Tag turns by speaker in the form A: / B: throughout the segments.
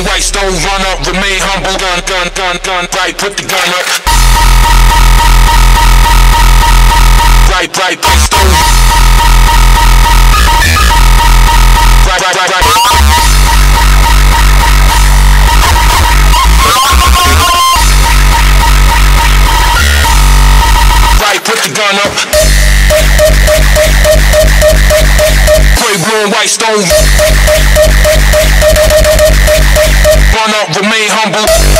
A: all right, don't run up, remain humble, gun, gun, gun, gun, right, put the gun up. Right, right, right, stone. Right, right, right, put the gun up. Gray, blue, and white stone wanna remain humble.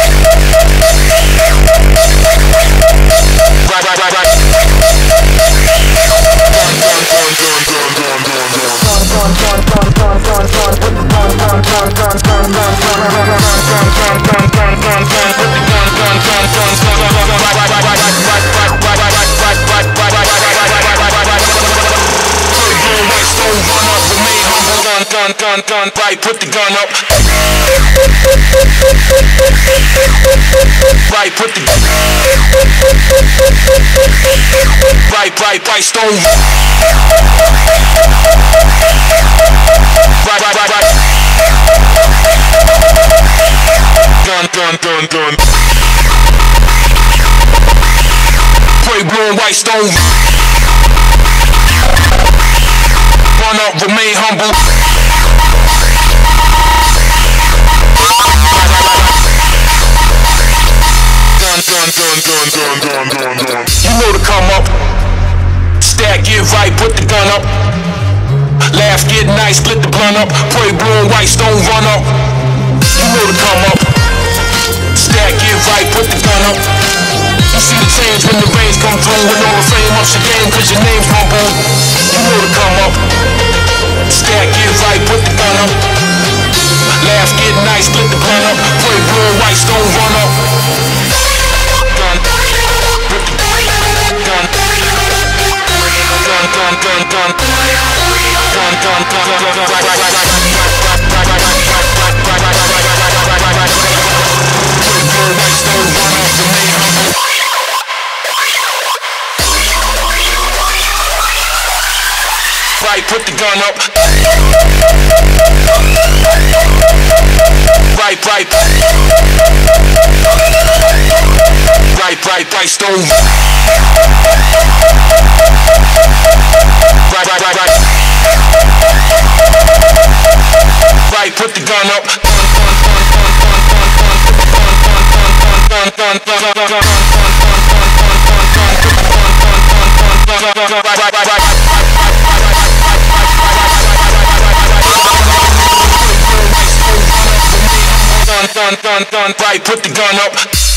A: gun, gun, gun, right, put the gun up. Right, put the gun up. Right, right, right, stone. Right, right, right, right. Gun, gun, gun, gun. Pray blue and white stone. Run up, remain humble. back, get right, put the gun up. Laugh, get nice, split the blunt up. Pray blue and white, stone run up. You know to come up. Stack, get right, put the gun up. You see the change when the rains come through. When all the fame ups your game, cause your name's gonna. You know to come up. Right, put the gun up. Right, right. Right, right, right, stone. Right, right, right, right. Done, done, done, done, right, put the gun up.